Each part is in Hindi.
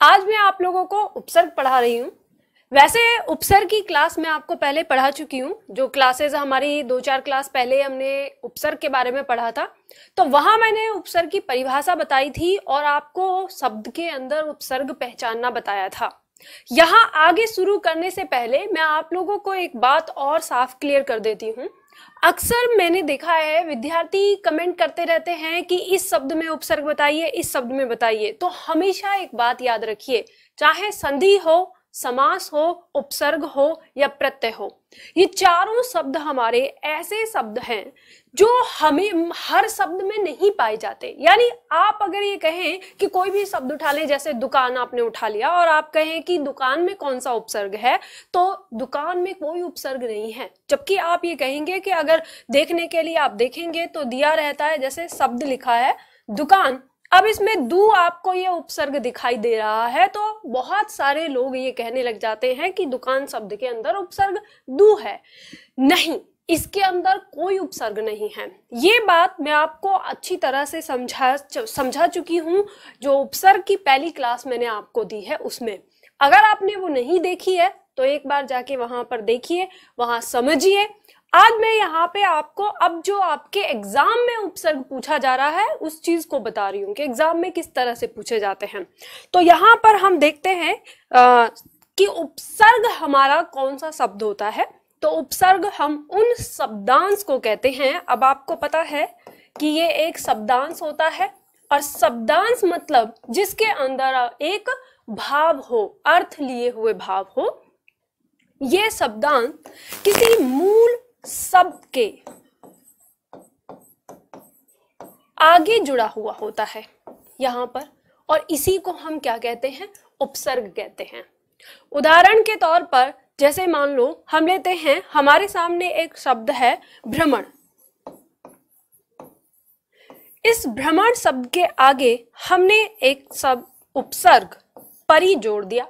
आज मैं आप लोगों को उपसर्ग पढ़ा रही हूँ। वैसे उपसर्ग की क्लास मैं आपको पहले पढ़ा चुकी हूँ, जो क्लासेस हमारी दो चार क्लास पहले हमने उपसर्ग के बारे में पढ़ा था। तो वहाँ मैंने उपसर्ग की परिभाषा बताई थी और आपको शब्द के अंदर उपसर्ग पहचानना बताया था। यहाँ आगे शुरू करने से पहले मैं आप लोगों को एक बात और साफ़ क्लियर कर देती हूँ। अक्सर मैंने देखा है, विद्यार्थी कमेंट करते रहते हैं कि इस शब्द में उपसर्ग बताइए, इस शब्द में बताइए। तो हमेशा एक बात याद रखिए, चाहे संधि हो समास हो, उपसर्ग हो या प्रत्यय हो। ये चारों शब्द हमारे ऐसे शब्द हैं जो हमें हर शब्द में नहीं पाए जाते। यानी आप अगर ये कहें कि कोई भी शब्द उठा लें, जैसे दुकान आपने उठा लिया और आप कहें कि दुकान में कौन सा उपसर्ग है तो दुकान में कोई उपसर्ग नहीं है। जबकि आप ये कहेंगे कि अगर देखने के लिए आप देखेंगे तो दिया रहता है, जैसे शब्द लिखा है, दुकान। अब इसमें दू आपको ये उपसर्ग दिखाई दे रहा है तो बहुत सारे लोग ये कहने लग जाते हैं कि दुकान शब्द के अंदर उपसर्ग दू है। नहीं, इसके अंदर कोई उपसर्ग नहीं है। ये बात मैं आपको अच्छी तरह से समझा समझा चुकी हूँ, जो उपसर्ग की पहली क्लास मैंने आपको दी है उसमें। अगर आपने वो नहीं देखी है तो एक बार जाके वहाँ पर देखिए, वहाँ समझिए आज मैं यहाँ पे आपको अब जो आपके एग्ज़ाम में उपसर्ग पूछा जा रहा है उस चीज़ को बता रही हूँ कि एग्ज़ाम में किस तरह से पूछे जाते हैं। तो यहाँ पर हम देखते हैं आ, कि उपसर्ग हमारा कौन सा शब्द होता है। तो उपसर्ग हम उन शब्दांश को कहते हैं। अब आपको पता है कि ये एक शब्दांश होता है और शब्दांश मतलब जिसके अंदर एक भाव हो अर्थ लिए हुए भाव हो ये शब्दांश किसी मूल शब्द के आगे जुड़ा हुआ होता है यहाँ पर, और इसी को हम क्या कहते हैं? उपसर्ग कहते हैं। उदाहरण के तौर पर, जैसे मान लो, हम लेते हैं, हमारे सामने एक शब्द है भ्रमण। इस भ्रमण शब्द के आगे हमने एक शब्द उपसर्ग परि जोड़ दिया।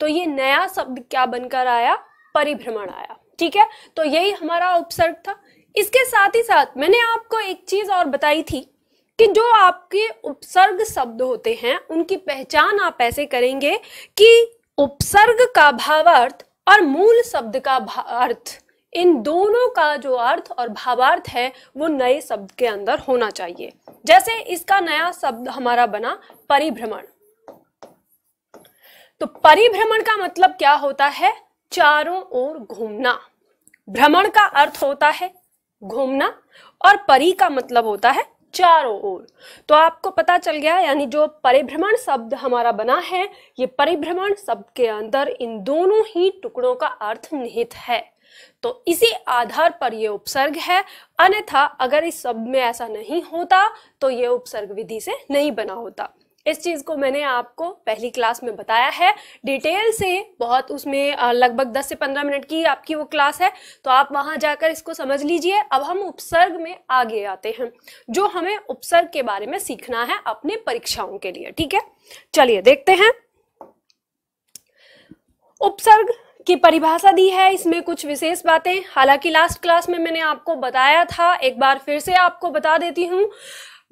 तो ये नया शब्द क्या बनकर आया? परिभ्रमण आया। ठीक है? तो यही हमारा उपसर्ग था। इसके साथ ही साथ मैंने आपको एक चीज़ और बताई थी कि जो आपके उपसर्ग शब्द होते हैं, उनकी पहचान आप ऐसे करेंगे कि उपसर्ग का भावार्थ और मूल शब्द का अर्थ, इन दोनों का जो अर्थ और भावार्थ है, वो नए शब्द के अंदर होना चाहिए। जैसे इसका नया शब्द हमारा बना परिभ्रमण। तो परिभ्रमण का मतलब क्या होता है? चारों ओर घूमना। भ्रमण का अर्थ होता है घूमना और परी का मतलब होता है चारों ओर। तो आपको पता चल गया, यानी जो परिभ्रमण शब्द हमारा बना है, ये परिभ्रमण शब्द के अंदर इन दोनों ही टुकड़ों का अर्थ निहित है। तो इसी आधार पर यह उपसर्ग है। अन्यथा अगर इस शब्द में ऐसा नहीं होता तो यह उपसर्ग विधि से नहीं बना होता। इस चीज़ को मैंने आपको पहली क्लास में बताया है। डिटेल से बहुत उसमें लगभग 10 से 15 मिनट की आपकी वो क्लास है तो आप वहाँ जाकर इसको समझ लीजिए। अब हम उपसर्ग में आगे आते हैं, जो हमें उपसर्ग के बारे में सीखना है अपने परीक्षाओं के लिए, ठीक है? चलिए देखते हैं। उपसर्ग की परिभाषा दी है, इसमें कुछ विशेष बातें। हालाँकि लास्ट क्लास में मैंने आपको बताया था, एक बार फिर से आपको बता देती हूँ।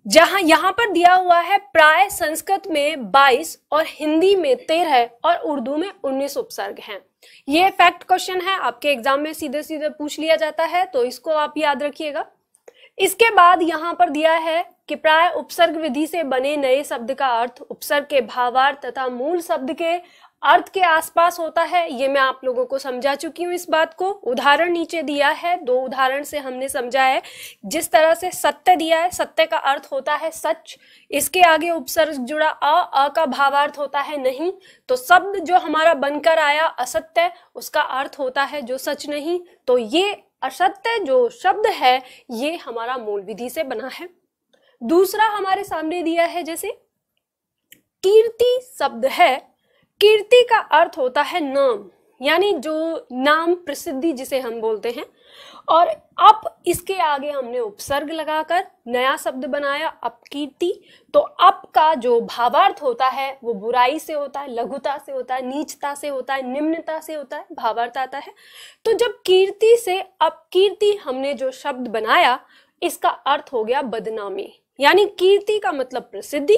जहाँ यहाँ पर दिया हुआ है प्राय संस्कृत में 22 और हिंदी में 13 और उर्दू में 19 उपसर्ग हैं। ये फैक्ट क्वेश्चन है, आपके एग्ज़ाम में सीधे सीधे पूछ लिया जाता है तो इसको आप याद रखिएगा। इसके बाद यहाँ पर दिया है कि प्राय उपसर्ग विधि से बने नए शब्द का अर्थ उपसर्ग के भावार्थ तथा मूल शब्द के अर्थ के आसपास होता है, ये मैं आप लोगों को समझा चुकी हूँ इस बात को। उदाहरण नीचे दिया है, दो उदाहरण से हमने समझा है। जिस तरह से सत्य दिया है, सत्य का अर्थ होता है सच, इसके आगे उपसर्ग जुड़ा अ अ का भावार्थ होता है नहीं तो शब्द जो हमारा बनकर आया असत्य, उसका अर्थ होता है जो सच नहीं। तो ये असत्य जो शब्द है, ये हमारा मूल विधि से बना है। दूसरा हमारे सामने दिया है जैसे, कीर्ति शब्द है कीर्ति का अर्थ होता है नाम, यानी जो नाम प्रसिद्धि जिसे हम बोलते हैं। और अब इसके आगे हमने उपसर्ग लगाकर नया शब्द बनाया अपकीर्ति तो अप का जो भावार्थ होता है, वो बुराई से होता है, लघुता से होता है, नीचता से होता है, निम्नता से होता है, भावार्थ आता है। तो जब कीर्ति से अपकीर्ति हमने जो शब्द बनाया, इसका अर्थ हो गया बदनामी, यानी कीर्ति का मतलब प्रसिद्धि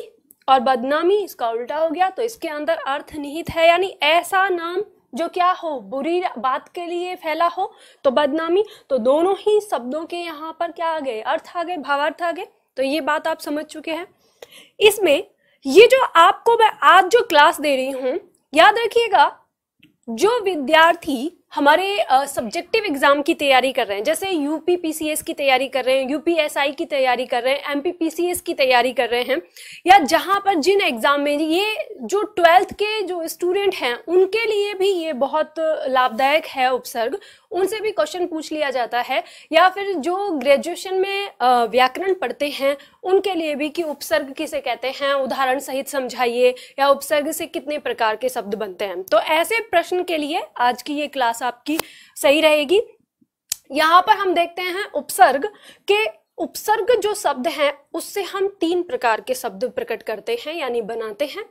और बदनामी इसका उल्टा हो गया तो इसके अंदर अर्थ निहित है। यानी ऐसा नाम जो क्या हो, बुरी बात के लिए फैला हो तो बदनामी तो दोनों ही शब्दों के यहाँ पर क्या आ गए? अर्थ आ गए, भावार्थ आ गए। तो ये बात आप समझ चुके हैं। इसमें ये जो आपको मैं आज जो क्लास दे रही हूँ, याद रखिएगा, जो विद्यार्थी हमारे सब्जेक्टिव एग्ज़ाम की तैयारी कर रहे हैं। जैसे यूपी पीसीएस की तैयारी कर रहे हैं यूपीएसआई की तैयारी कर रहे हैं एमपी पीसीएस की तैयारी कर रहे हैं, या जहाँ पर जिन एग्ज़ाम में ये जो ट्वेल्थ के जो स्टूडेंट हैं, उनके लिए भी ये बहुत लाभदायक है उपसर्ग। उनसे भी क्वेश्चन पूछ लिया जाता है, या फिर जो ग्रेजुएशन में व्याकरण पढ़ते हैं, उनके लिए भी कि उपसर्ग किसे कहते हैं, उदाहरण सहित समझाइए, या उपसर्ग से कितने प्रकार के शब्द बनते हैं। तो ऐसे प्रश्न के लिए आज की ये क्लास आपकी सही रहेगी। यहाँ पर हम देखते हैं उपसर्ग के, उपसर्ग जो शब्द हैं, उससे हम तीन प्रकार के शब्द प्रकट करते हैं, यानी बनाते हैं।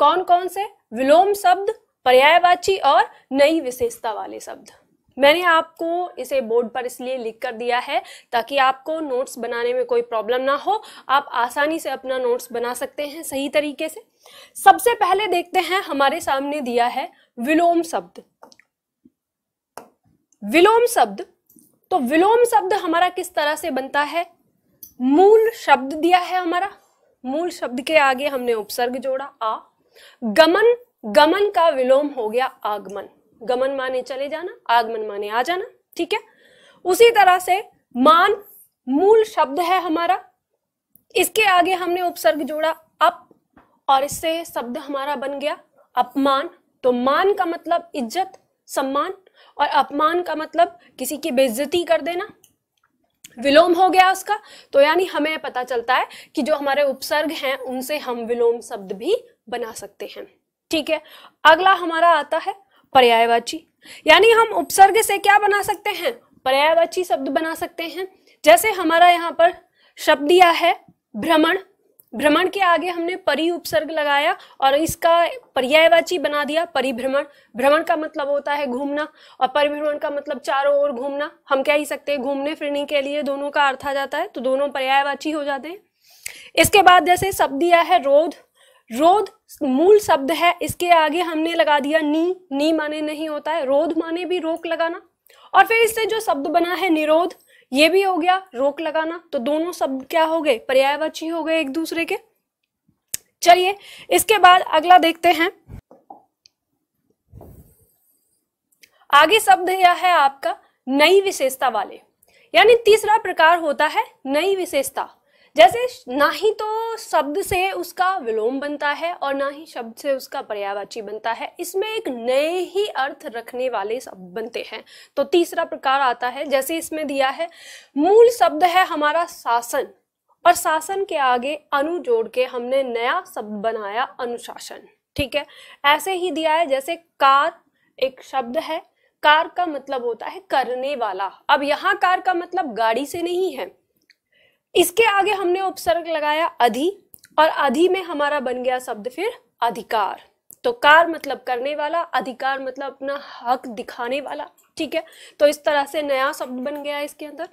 कौन कौन से? विलोम शब्द, पर्यायवाची और नई विशेषता वाले शब्द। मैंने आपको इसे बोर्ड पर इसलिए लिख कर दिया है ताकि आपको नोट्स बनाने में कोई प्रॉब्लम ना हो। आप आसानी से अपना नोट्स बना सकते हैं सही तरीके से। सबसे पहले देखते हैं हमारे सामने दिया है विलोम शब्द। विलोम शब्द तो विलोम शब्द हमारा किस तरह से बनता है? मूल शब्द दिया है हमारा। मूल शब्द के आगे हमने उपसर्ग जोड़ा, आ। गमन गमन का विलोम हो गया आगमन। गमन माने चले जाना, आगमन माने आ जाना, ठीक है? उसी तरह से मान, मूल शब्द है हमारा। इसके आगे हमने उपसर्ग जोड़ा, अप। और इससे शब्द हमारा बन गया अपमान। तो मान का मतलब इज़्ज़त, सम्मान। और अपमान का मतलब किसी की बेइज्जती कर देना। विलोम हो गया उसका। तो यानी हमें पता चलता है कि जो हमारे उपसर्ग हैं, उनसे हम विलोम शब्द भी बना सकते हैं। ठीक है? अगला हमारा आता है पर्यायवाची। यानी हम उपसर्ग से क्या बना सकते हैं? पर्यायवाची शब्द बना सकते हैं। जैसे हमारा यहाँ पर शब्द दिया है, भ्रमण। भ्रमण के आगे हमने परि उपसर्ग लगाया और इसका पर्यायवाची बना दिया परिभ्रमण भ्रमण। का मतलब होता है घूमना और परिभ्रमण का मतलब चारों ओर घूमना। हम कह ही सकते हैं घूमने फिरने के लिए दोनों का अर्थ आ जाता है तो दोनों पर्यायवाची हो जाते हैं। इसके बाद जैसे शब्द दिया है रोध। रोध मूल शब्द है, इसके आगे हमने लगा दिया नी। नी माने नहीं होता है, रोध माने भी रोक लगाना। और फिर इससे जो शब्द बना है निरोध ये भी हो गया रोक लगाना। तो दोनों शब्द क्या हो गए? पर्यायवाची हो गए एक दूसरे के। चलिए, इसके बाद अगला देखते हैं। आगे शब्द यह है आपका नई विशेषता वाले। यानी तीसरा प्रकार होता है नई विशेषता। जैसे ना ही तो शब्द से उसका विलोम बनता है और ना ही शब्द से उसका पर्यावाची बनता है। इसमें एक नए ही अर्थ रखने वाले शब्द बनते हैं। तो तीसरा प्रकार आता है, जैसे इसमें दिया है, मूल शब्द है हमारा शासन, और शासन के आगे अनु जोड़ के हमने नया शब्द बनाया अनुशासन। ठीक है? ऐसे ही दिया है, जैसे कार एक शब्द है। कार का मतलब होता है करने वाला। अब यहाँ कार का मतलब गाड़ी से नहीं है। इसके आगे हमने उपसर्ग लगाया अधि, और अधि में हमारा बन गया शब्द फिर अधिकार। तो कार मतलब करने वाला, अधिकार मतलब अपना हक दिखाने वाला, ठीक है? तो इस तरह से नया शब्द बन गया इसके अंदर।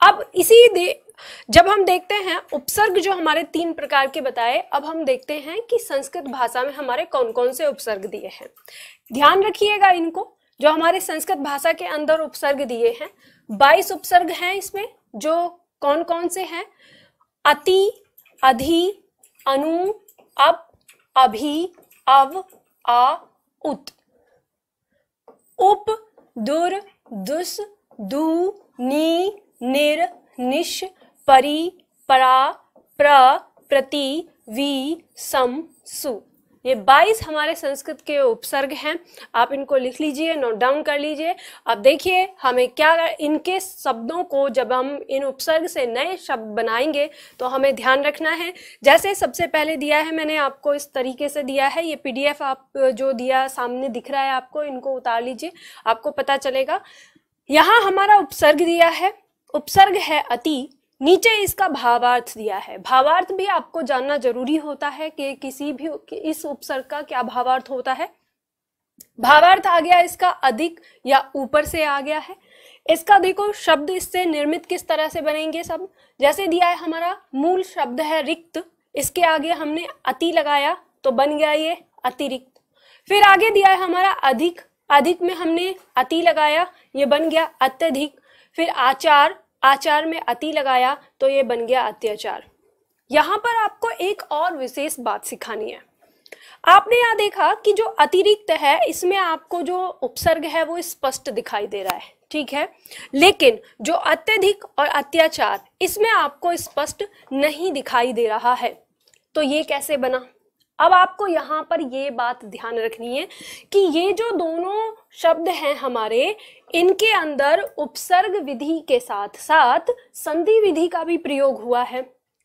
अब इसी दे, जब हम देखते हैं, उपसर्ग जो हमारे तीन प्रकार के बताए, अब हम देखते हैं कि संस्कृत भाषा में हमारे कौन कौन से उपसर्ग दिए हैं। ध्यान रखिएगा इनको, जो हमारे संस्कृत भाषा के अंदर उपसर्ग दिए हैं। बाईस उपसर्ग हैं इसमें, जो कौन कौन से हैं? अति, अधि, अनु, अप, अभि, अव, आ, उत। उप, दुर, दुस, दु, नी, निर, निश, परि, परा, प्र, प्रति, वी, सम, सु। ये 22 हमारे संस्कृत के उपसर्ग हैं। आप इनको लिख लीजिए नोट डाउन कर लीजिए। अब देखिए, हमें क्या इनके शब्दों को जब हम इन उपसर्ग से नए शब्द बनाएँगे तो हमें ध्यान रखना है। जैसे सबसे पहले दिया है मैंने, आपको इस तरीके से दिया है। ये पीडीएफ आप जो दिया सामने दिख रहा है आपको, इनको उतार लीजिए, आपको पता चलेगा। यहाँ हमारा उपसर्ग दिया है। उपसर्ग है अति। नीचे इसका भावार्थ दिया है। भावार्थ भी आपको जानना ज़रूरी होता है कि किसी भी कि इस उपसर्ग का क्या भावार्थ होता है। भावार्थ आ गया इसका अधिक या ऊपर से आ गया है। इसका देखो, शब्द इससे निर्मित किस तरह से बनेंगे सब? जैसे दिया है हमारा, मूल शब्द है रिक्त, इसके आगे हमने अति लगाया तो बन गया ये अतिरिक्त। फिर आगे दिया है हमारा अधिक अधिक में हमने अति लगाया, ये बन गया अत्यधिक। फिर आचार आचार में अति लगाया तो ये बन गया अत्याचार। यहाँ पर आपको एक और विशेष बात सिखानी है। आपने यहाँ देखा कि जो अतिरिक्त है, इसमें आपको जो उपसर्ग है, वो स्पष्ट दिखाई दे रहा है, ठीक है? लेकिन जो अत्यधिक और अत्याचार, इसमें आपको स्पष्ट नहीं दिखाई दे रहा है। तो ये कैसे बना? अब आपको यहाँ पर ये बात ध्यान रखनी है कि ये जो दोनों शब्द हैं हमारे, इनके अंदर उपसर्ग विधि के साथ साथ संधि विधि का भी प्रयोग हुआ है।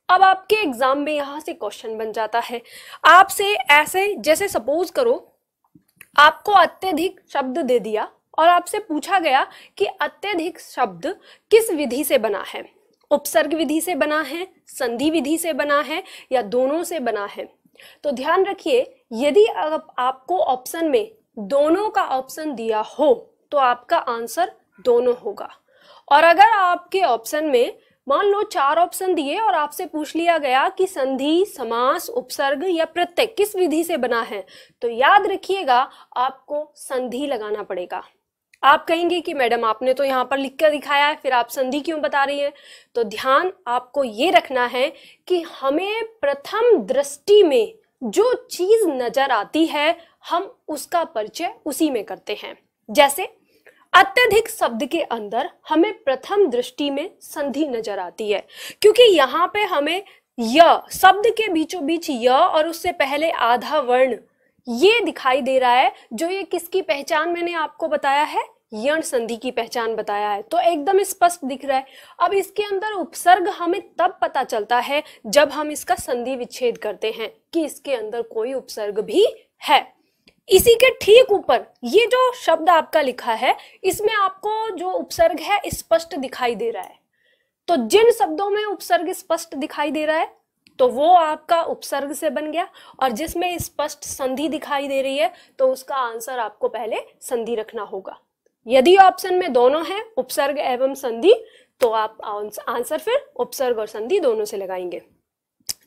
अब आपके एग्ज़ाम में यहाँ से क्वेश्चन बन जाता है। आपसे ऐसे, जैसे सपोज़ करो, आपको अत्यधिक शब्द दे दिया और आपसे पूछा गया कि अत्यधिक शब्द किस विधि से बना है? उपसर्ग विधि से बना है, संधि विधि से बना है या दोनों से बना है? तो ध्यान रखिए, यदि आपको ऑप्शन में दोनों का ऑप्शन दिया हो तो आपका आंसर दोनों होगा। और अगर आपके ऑप्शन में मान लो चार ऑप्शन दिए और आपसे पूछ लिया गया कि संधि, समास, उपसर्ग या प्रत्यय किस विधि से बना है तो याद रखिएगा, आपको संधि लगाना पड़ेगा। आप कहेंगे कि मैडम, आपने तो यहाँ पर लिख कर दिखाया है, फिर आप संधि क्यों बता रही हैं? तो ध्यान आपको ये रखना है कि हमें प्रथम दृष्टि में जो चीज़ नज़र आती है, हम उसका परिचय उसी में करते हैं। जैसे, अत्यधिक शब्द के अंदर हमें प्रथम दृष्टि में संधि नज़र आती है, क्योंकि यहाँ पे हमें य, शब्द के बीचों बीच य और उससे पहले आधा वर्ण ये दिखाई दे रहा है, जो ये किसकी पहचान मैंने आपको बताया है? यण संधि की पहचान बताया है। तो एकदम स्पष्ट दिख रहा है। अब इसके अंदर उपसर्ग हमें तब पता चलता है, जब हम इसका संधि विच्छेद करते हैं कि इसके अंदर कोई उपसर्ग भी है। इसी के ठीक ऊपर ये जो शब्द आपका लिखा है, इसमें आपको जो उपसर्ग है, स्पष्ट दिखाई दे रहा है। तो जिन शब्दों में उपसर्ग स्पष्ट दिखाई दे रहा है तो वो आपका उपसर्ग से बन गया और जिसमें स्पष्ट संधि दिखाई दे रही है तो उसका आंसर आपको पहले संधि रखना होगा। यदि ऑप्शन में दोनों है, उपसर्ग एवं संधि तो आप आंसर फिर उपसर्ग और संधि दोनों से लगाएँगे।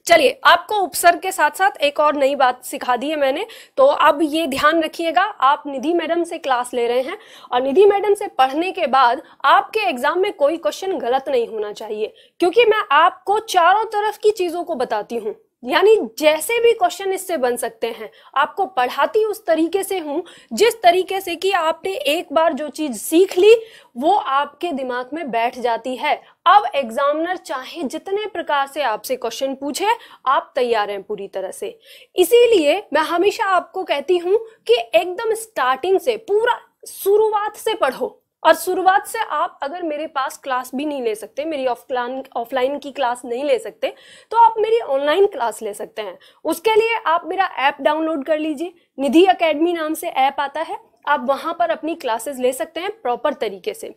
चलिए, आपको उपसर्ग के साथ साथ एक और नई बात सिखा दी है मैंने तो अब ये ध्यान रखिएगा, आप निधि मैडम से क्लास ले रहे हैं और निधि मैडम से पढ़ने के बाद आपके एग्ज़ाम में कोई क्वेश्चन गलत नहीं होना चाहिए, क्योंकि मैं आपको चारों तरफ़ की चीज़ों को बताती हूँ। यानी जैसे भी क्वेश्चन इससे बन सकते हैं। आपको पढ़ाती उस तरीके से हूँ, जिस तरीके से कि आपने एक बार जो चीज़ सीख ली, वो आपके दिमाग में बैठ जाती है। अब एग्जामिनर चाहे जितने प्रकार से आपसे क्वेश्चन पूछे, आप तैयार हैं पूरी तरह से। इसीलिए मैं हमेशा आपको कहती हूँ कि एकदम स्टार्टिंग से, पूरा शुरुआत से पढ़ो। और शुरुआत से आप अगर मेरे पास क्लास भी नहीं ले सकते, मेरी ऑफलाइन ऑफलाइन की क्लास नहीं ले सकते तो आप मेरी ऑनलाइन क्लास ले सकते हैं। उसके लिए आप मेरा ऐप डाउनलोड कर लीजिए। निधि अकेडमी नाम से ऐप आता है। आप वहाँ पर अपनी क्लासेस ले सकते हैं प्रॉपर तरीके से।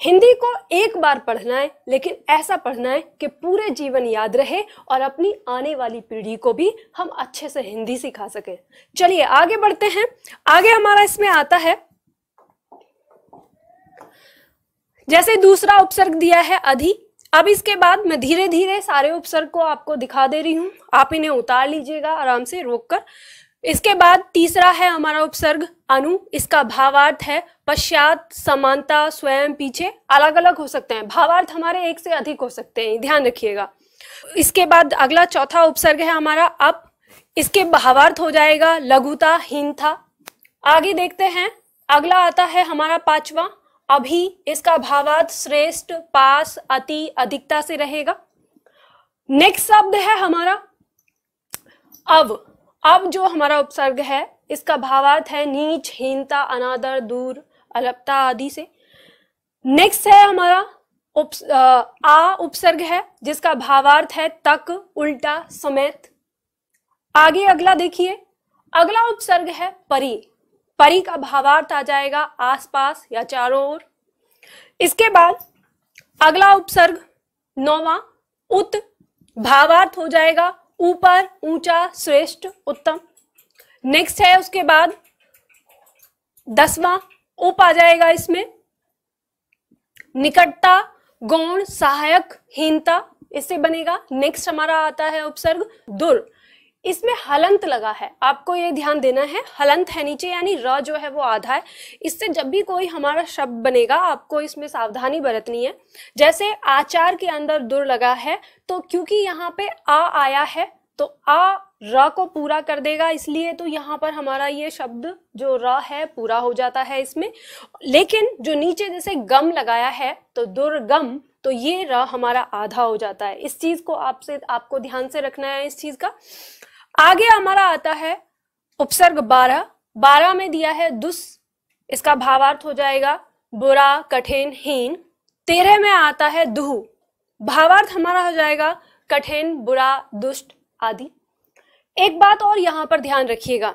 हिंदी को एक बार पढ़ना है, लेकिन ऐसा पढ़ना है कि पूरे जीवन याद रहे और अपनी आने वाली पीढ़ी को भी हम अच्छे से हिंदी सिखा सकें। चलिए, आगे बढ़ते हैं। आगे हमारा इसमें आता है जैसे दूसरा उपसर्ग दिया है अधि। अब इसके बाद मैं धीरे धीरे सारे उपसर्ग को आपको दिखा दे रही हूँ। आप इन्हें उतार लीजिएगा आराम से रोक कर इसके बाद तीसरा है हमारा उपसर्ग अनु। इसका भावार्थ है पश्चात समानता, स्वयं, पीछे। अलग अलग हो सकते हैं। भावार्थ हमारे एक से अधिक हो सकते हैं। ध्यान रखिएगा। इसके बाद अगला चौथा उपसर्ग है हमारा अप। इसके भावार्थ हो जाएगा लघुता, हीनता। आगे देखते हैं। अगला आता है हमारा पांचवा। अभी इसका भावार्थ श्रेष्ठ पास अति अधिकता से रहेगा। नेक्स्ट शब्द है हमारा अब। अब जो हमारा उपसर्ग है इसका भावार्थ है नीच हीनता अनादर दूर अलपता आदि से। नेक्स्ट है हमारा उप, आ उपसर्ग है जिसका भावार्थ है तक उल्टा समेत। आगे अगला देखिए। अगला उपसर्ग है परी। परी का भावार्थ आ जाएगा आसपास या चारों ओर। इसके बाद अगला उपसर्ग नौवा, उत भावार्थ हो जाएगा ऊपर, ऊँचा, श्रेष्ठ, उत्तम। नेक्स्ट है उसके बाद दसवां, उप आ जाएगा इसमें। निकटता, गौण, सहायक, हीनता, इससे बनेगा। नेक्स्ट हमारा आता है उपसर्ग दुर। इसमें हलंत लगा है। आपको ये ध्यान देना है, हलंत है नीचे, यानी र जो है वो आधा है। इससे जब भी कोई हमारा शब्द बनेगा, आपको इसमें सावधानी बरतनी है। जैसे आचार के अंदर दुर लगा है तो क्योंकि यहाँ पे आ आया है तो आ र को पूरा कर देगा, इसलिए तो यहाँ पर हमारा ये शब्द जो र है, पूरा हो जाता है इसमें। लेकिन जो नीचे जैसे गम लगाया है तो दुर्गम तो ये र हमारा आधा हो जाता है। इस चीज़ को आपसे, आपको ध्यान से रखना है इस चीज़ का। आगे हमारा आता है उपसर्ग बारह। बारह में दिया है दुस, इसका भावार्थ हो जाएगा बुरा, कठिन, हीन। तेरह में आता है दुहु। भावार्थ हमारा हो जाएगा कठिन, बुरा, दुष्ट आदि। एक बात और यहाँ पर ध्यान रखिएगा।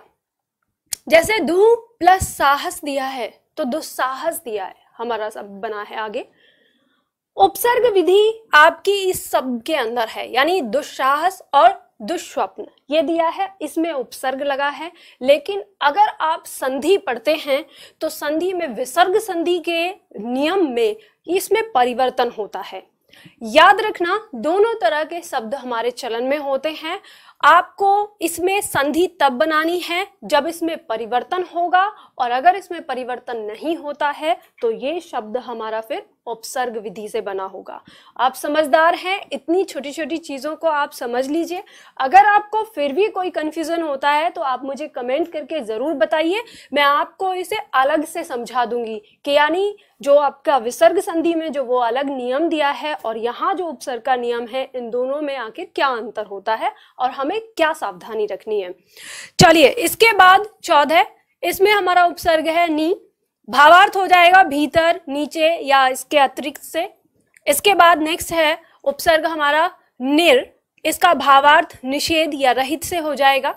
जैसे दुह प्लस साहस दिया है तो दुस्साहस दिया है, हमारा सब बना है आगे। उपसर्ग विधि आपकी इस सब के अंदर है, यानी दुस्साहस और दुष्स्वप्न ये दिया है, इसमें उपसर्ग लगा है, लेकिन अगर आप संधि पढ़ते हैं तो संधि में विसर्ग संधि के नियम में इसमें परिवर्तन होता है। याद रखना, दोनों तरह के शब्द हमारे चलन में होते हैं। आपको इसमें संधि तब बनानी है, जब इसमें परिवर्तन होगा और अगर इसमें परिवर्तन नहीं होता है तो ये शब्द हमारा फिर उपसर्ग विधि से बना होगा। आप समझदार हैं, इतनी छोटी छोटी चीज़ों को आप समझ लीजिए। अगर आपको फिर भी कोई कंफ्यूजन होता है तो आप मुझे कमेंट करके ज़रूर बताइए। मैं आपको इसे अलग से समझा दूँगी कि यानी जो आपका विसर्ग संधि में जो वो अलग नियम दिया है और यहाँ जो उपसर्ग का नियम है, इन दोनों में आखिर क्या अंतर होता है और हमें क्या सावधानी रखनी है। चलिए, इसके बाद चौदह इसमें हमारा उपसर्ग है नी। भावार्थ हो जाएगा भीतर, नीचे या इसके अतिरिक्त से। इसके बाद नेक्स्ट है उपसर्ग हमारा निर। इसका भावार्थ निषेध या रहित से हो जाएगा।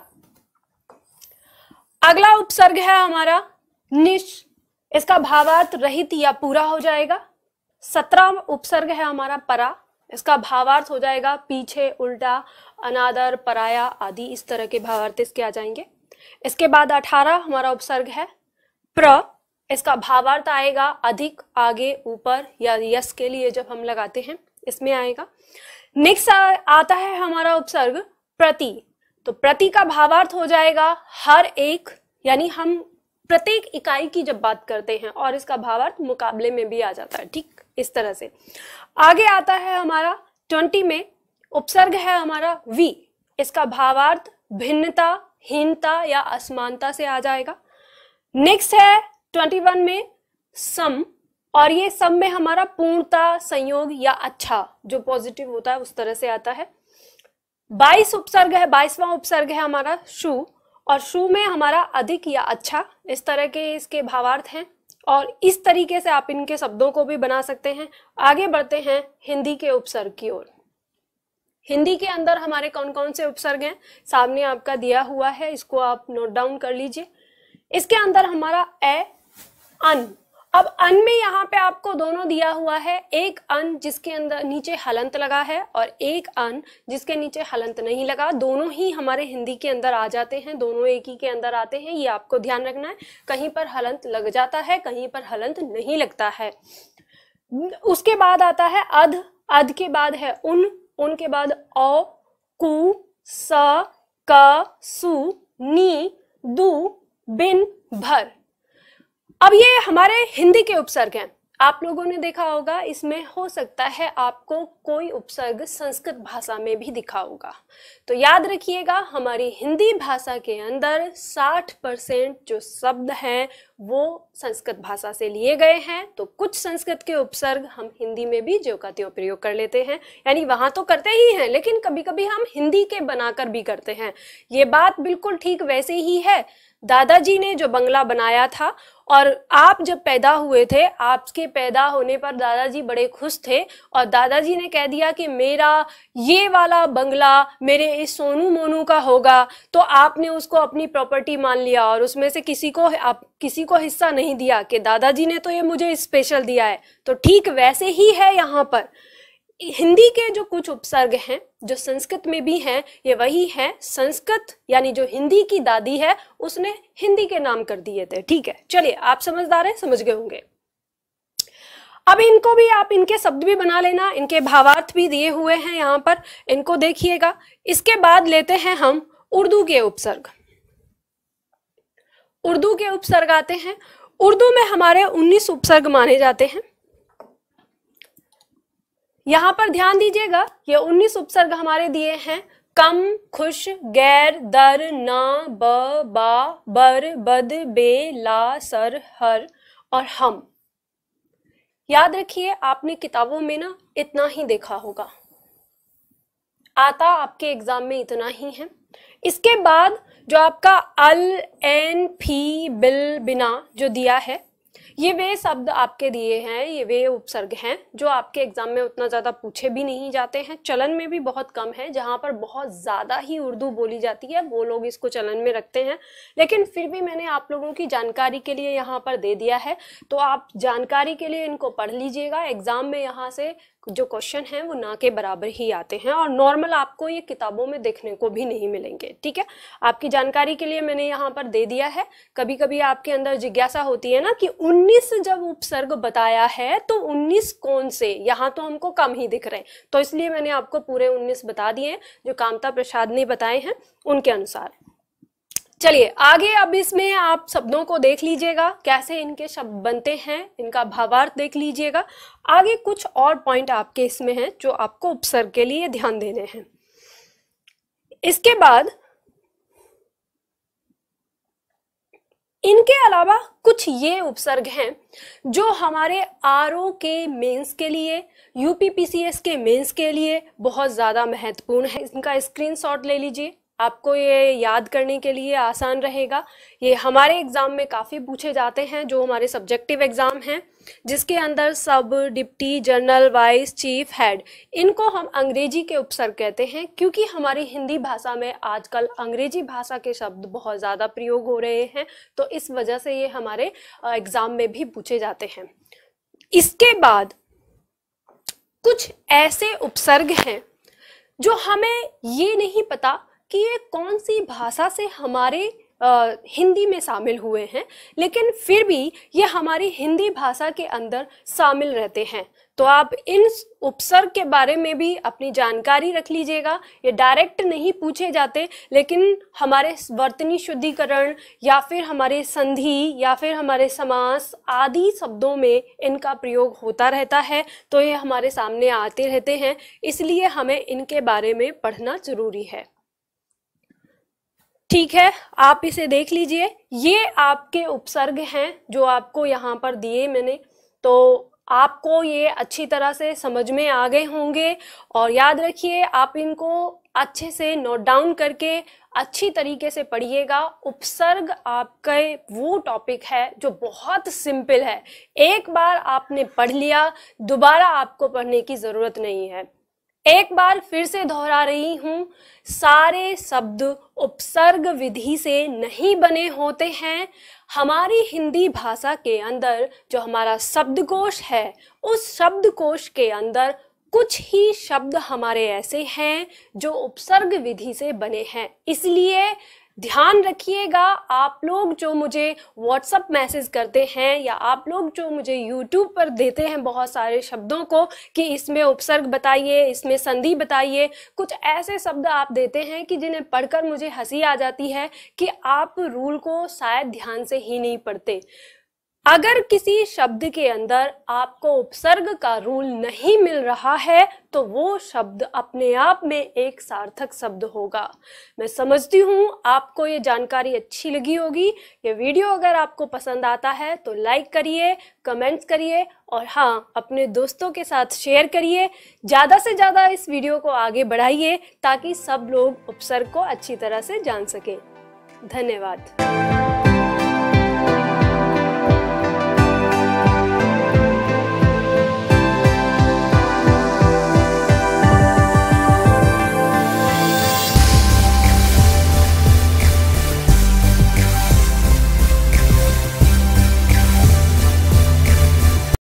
अगला उपसर्ग है हमारा निश। इसका भावार्थ रहित या पूरा हो जाएगा। सत्रह उपसर्ग है हमारा परा। इसका भावार्थ हो जाएगा पीछे, उल्टा, अनादर, पराया आदि। इस तरह के भावार्थ इसके आ जाएँगे। इसके बाद अठारह हमारा उपसर्ग है। प्र, इसका भावार्थ आएगा अधिक, आगे, ऊपर या यस के लिए जब हम लगाते हैं, इसमें आएगा। नेक्स्ट आता है हमारा उपसर्ग प्रति। तो प्रति का भावार्थ हो जाएगा हर एक, यानी हम प्रत्येक इकाई की जब बात करते हैं और इसका भावार्थ मुकाबले में भी आ जाता है, ठीक? इस तरह से। आगे आता है हमारा ट्वेंटी में, उपसर्ग है हमारा वी इसका भावार्थ भिन्नता हीनता या असमानता से आ जाएगा। नेक्स्ट है ट्वेंटी वन में सम, और ये सम में हमारा पूर्णता, संयोग या अच्छा जो पॉजिटिव होता है, उस तरह से आता है। बाईस उपसर्ग है, बाईसवां उपसर्ग है हमारा शु, और शु में हमारा अधिक या अच्छा इस तरह के इसके भावार्थ हैं। और इस तरीके से आप इनके शब्दों को भी बना सकते हैं। आगे बढ़ते हैं हिंदी के उपसर्ग की ओर। हिंदी के अंदर हमारे कौन कौन से उपसर्ग हैं? सामने आपका दिया हुआ है, इसको आप नोट डाउन कर लीजिए। इसके अंदर हमारा ए, अन। अब अन में यहाँ पे आपको दोनों दिया हुआ है। एक अन जिसके अंदर नीचे हलंत लगा है और एक अन जिसके नीचे हलंत नहीं लगा। दोनों ही हमारे हिंदी के अंदर आ जाते हैं, दोनों एक ही के अंदर आते हैं। ये आपको ध्यान रखना है। कहीं पर हलंत लग जाता है, कहीं पर हलंत नहीं लगता है। उसके बाद आता है अध। अध के बाद है उन। उन के बाद औ, कु, स, क, सु, नी, दू, बिन, भर। अब ये हमारे हिंदी के उपसर्ग हैं। आप लोगों ने देखा होगा, इसमें हो सकता है आपको कोई उपसर्ग संस्कृत भाषा में भी दिखा होगा। तो याद रखिएगा, हमारी हिंदी भाषा के अंदर 60 परसेंट जो शब्द हैं, वो संस्कृत भाषा से लिए गए हैं। तो कुछ संस्कृत के उपसर्ग हम हिंदी में भी जो का प्रयोग कर लेते हैं। यानी वहाँ तो करते ही हैं, लेकिन कभी कभी हम हिंदी के बनाकर भी करते हैं। ये बात बिल्कुल ठीक वैसे ही है दादाजी ने जो बंगला बनाया था और आप जब पैदा हुए थे, आपके पैदा होने पर दादाजी बड़े खुश थे और दादाजी ने कह दिया कि मेरा ये वाला बंगला मेरे इस सोनू मोनू का होगा। तो आपने उसको अपनी प्रॉपर्टी मान लिया और उसमें से किसी को, आप किसी को हिस्सा नहीं दिया कि दादाजी ने तो ये मुझे स्पेशल दिया है। तो ठीक वैसे ही है यहाँ पर। हिंदी के जो कुछ उपसर्ग हैं जो संस्कृत में भी हैं, ये वही है, संस्कृत यानी जो हिंदी की दादी है, उसने हिंदी के नाम कर दिए थे, ठीक है? चलिए, आप समझदार हैं, समझ गए होंगे। अब इनको भी आप इनके शब्द भी बना लेना, इनके भावार्थ भी दिए हुए हैं यहाँ पर, इनको देखिएगा। इसके बाद लेते हैं हम उर्दू के उपसर्ग। उर्दू के उपसर्ग आते हैं। उर्दू में हमारे 19 उपसर्ग माने जाते हैं। यहाँ पर ध्यान दीजिएगा, ये 19 उपसर्ग हमारे दिए हैं। कम, खुश, गैर, दर, ना, ब, बा, बर, बद, बे, ला, सर, हर और हम। याद रखिए, आपने किताबों में ना इतना ही देखा होगा। आता आपके एग्ज़ाम में इतना ही है। इसके बाद जो आपका अल, एन, फ़ी, बिल, बिना जो दिया है ये वे शब्द आपके दिए हैं, ये वे उपसर्ग हैं, जो आपके एग्ज़ाम में उतना ज़्यादा पूछे भी नहीं जाते हैं। चलन में भी बहुत कम है, जहाँ पर बहुत ज़्यादा ही उर्दू बोली जाती है, वो लोग इसको चलन में रखते हैं। लेकिन फिर भी मैंने आप लोगों की जानकारी के लिए यहाँ पर दे दिया है तो आप जानकारी के लिए इनको पढ़ लीजिएगा। एग्ज़ाम में यहाँ से जो क्वेश्चन हैं, वो ना के बराबर ही आते हैं और नॉर्मल आपको ये किताबों में देखने को भी नहीं मिलेंगे, ठीक है? आपकी जानकारी के लिए मैंने यहाँ पर दे दिया है। कभी कभी आपके अंदर जिज्ञासा होती है ना कि 19 जब उपसर्ग बताया है तो 19 कौन से? यहाँ तो हमको कम ही दिख रहे हैं। तो इसलिए मैंने आपको पूरे 19 बता दिए जो कामता प्रसाद ने बताए हैं, उनके अनुसार। चलिए, आगे अब इसमें आप शब्दों को देख लीजिएगा, कैसे इनके शब्द बनते हैं, इनका भावार्थ देख लीजिएगा। आगे कुछ और पॉइंट आपके इसमें हैं, जो आपको उपसर्ग के लिए ध्यान देने हैं। इसके बाद, इनके अलावा कुछ ये उपसर्ग हैं, जो हमारे आरओ के मेंस के लिए यूपीपीसीएस के मेंस के लिए बहुत ज़्यादा महत्वपूर्ण है। इनका स्क्रीनशॉट ले लीजिए। आपको ये याद करने के लिए आसान रहेगा। ये हमारे एग्ज़ाम में काफ़ी पूछे जाते हैं, जो हमारे सब्जेक्टिव एग्ज़ाम हैं, जिसके अंदर सब deputy, general, vice, chief, head, इनको हम अंग्रेज़ी के उपसर्ग कहते हैं, क्योंकि हमारी हिंदी भाषा में आजकल अंग्रेज़ी भाषा के शब्द बहुत ज़्यादा प्रयोग हो रहे हैं तो इस वजह से ये हमारे एग्ज़ाम में भी पूछे जाते हैं। इसके बाद कुछ ऐसे उपसर्ग हैं, जो हमें ये नहीं पता कि ये कौन सी भाषा से हमारे आ, हिंदी में शामिल हुए हैं लेकिन फिर भी ये हमारी हिंदी भाषा के अंदर शामिल रहते हैं। तो आप इन उपसर्ग के बारे में भी अपनी जानकारी रख लीजिएगा। ये डायरेक्ट नहीं पूछे जाते लेकिन हमारे वर्तनी शुद्धिकरण या फिर हमारे संधि या फिर हमारे समास आदि शब्दों में इनका प्रयोग होता रहता है तो ये हमारे सामने आते रहते हैं। इसलिए हमें इनके बारे में पढ़ना ज़रूरी है। ठीक है, आप इसे देख लीजिए। ये आपके उपसर्ग हैं जो आपको यहाँ पर दिए मैंने। तो आपको ये अच्छी तरह से समझ में आ गए होंगे और याद रखिए, आप इनको अच्छे से नोट डाउन करके अच्छी तरीके से पढ़िएगा। उपसर्ग आपका वो टॉपिक है जो बहुत सिंपल है। एक बार आपने पढ़ लिया, दोबारा आपको पढ़ने की ज़रूरत नहीं है। एक बार फिर से दोहरा रही हूँ, सारे शब्द उपसर्ग विधि से नहीं बने होते हैं। हमारी हिंदी भाषा के अंदर जो हमारा शब्दकोश है, उस शब्दकोश के अंदर कुछ ही शब्द हमारे ऐसे हैं जो उपसर्ग विधि से बने हैं। इसलिए ध्यान रखिएगा। आप लोग जो मुझे व्हाट्सअप मैसेज करते हैं या आप लोग जो मुझे यूट्यूब पर देते हैं बहुत सारे शब्दों को कि इसमें उपसर्ग बताइए, इसमें संधि बताइए, कुछ ऐसे शब्द आप देते हैं कि जिन्हें पढ़कर मुझे हँसी आ जाती है कि आप रूल को शायद ध्यान से ही नहीं पढ़ते। अगर किसी शब्द के अंदर आपको उपसर्ग का रूल नहीं मिल रहा है तो वो शब्द अपने आप में एक सार्थक शब्द होगा। मैं समझती हूँ, आपको ये जानकारी अच्छी लगी होगी। ये वीडियो अगर आपको पसंद आता है तो लाइक करिए, कमेंट्स करिए, और हाँ अपने दोस्तों के साथ शेयर करिए। ज़्यादा से ज़्यादा इस वीडियो को आगे बढ़ाइए, ताकि सब लोग उपसर्ग को अच्छी तरह से जान सकें। धन्यवाद।